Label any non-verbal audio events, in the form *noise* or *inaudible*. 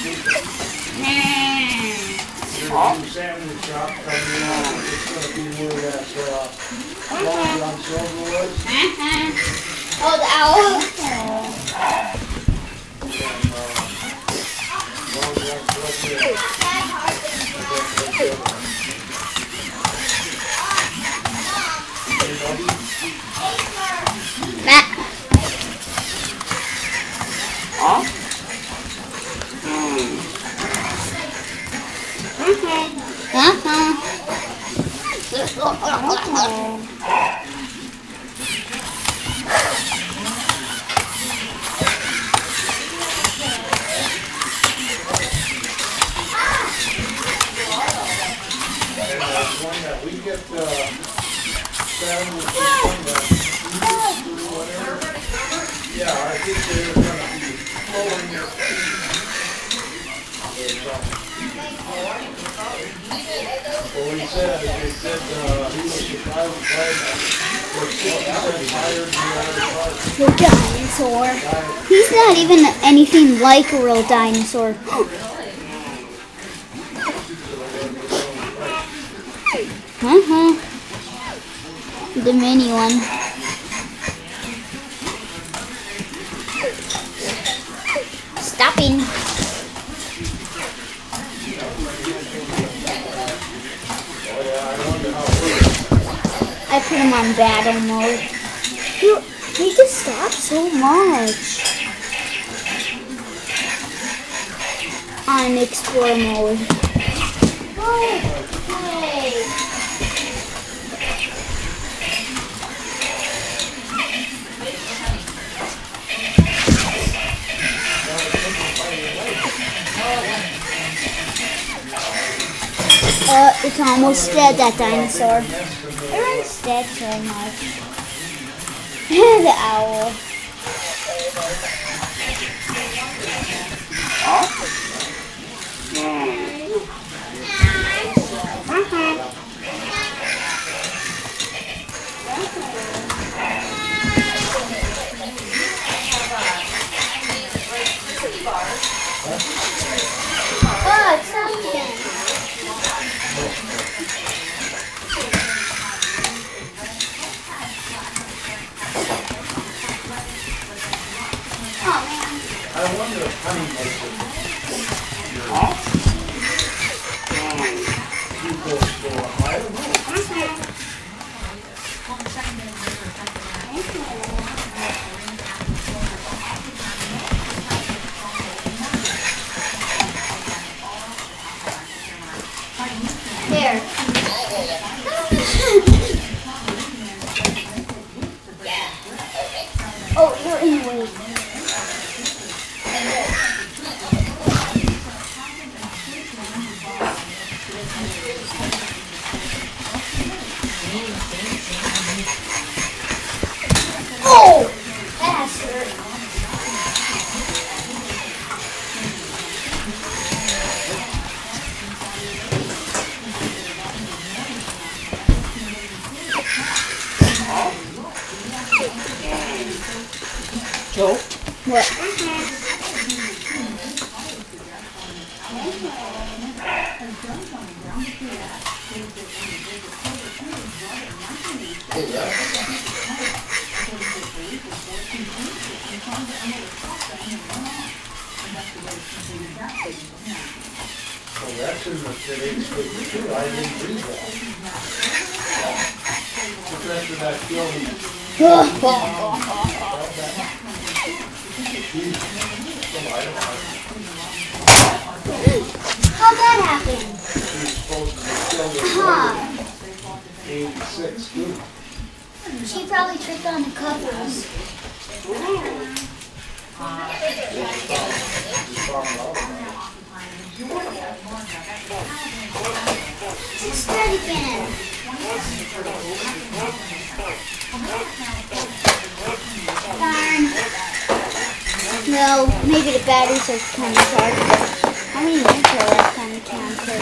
There's a new sandwich shop coming in, it's gonna be where that, uh, Long John Silver was. Oh, the owl. Long John Silver. Anybody? Yeah, I think they're gonna be flowing their. The dinosaur. He's not even anything like a real dinosaur. Uh-huh. The mini one. Stopping. Oh, yeah, I wonder how. I put him on battle mode. You, he just stopped so much. On explore mode. Uh, it's almost dead, that dinosaur. Everyone's dead so much. *laughs* the owl. I wonder if honey makes it. There. *laughs* oh, you're in the way. Oh! That hurt. Joe? What? Mm-hmm. Well, I didn't read that. But that's what I. *laughs* *laughs* *laughs* 86, good. She probably tricked on the covers. Just start again. Darn. No, maybe the batteries are kind of charged. I mean, you feel like kind of cancer.